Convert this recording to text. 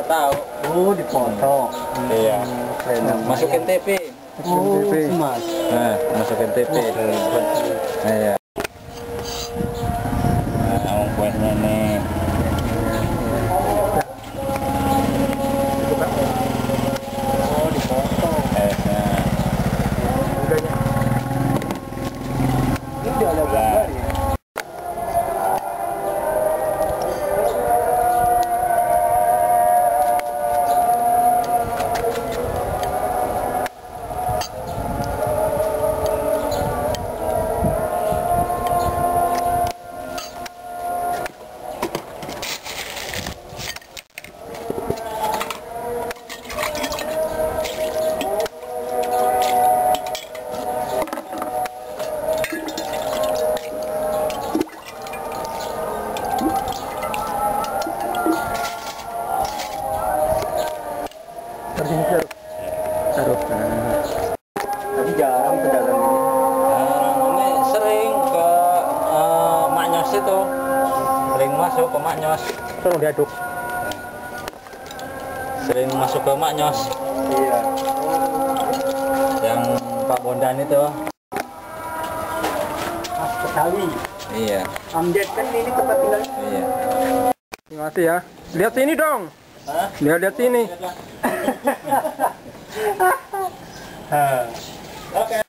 nggak tahu. Oh, dipoto. Iya. Keren amat. Masukin TV. Oh, mas. Nah, masukin TV. Nah, iya. Nah, kuahnya nih. Terjengkel. Taruh. Nah. Tapi jarang pedagang ini. Ini sering ke eh, Maknyos itu. Sering masuk ke Maknyos. Tolong diaduk. Sering masuk ke Maknyos. Iya. Yang Pak Bondan itu. Mas Betawi. Iya, Amjad kan ini tempat tinggal. iya. Terima kasih ya. Lihat sini dong. Lihat lihat sini. uh, okay.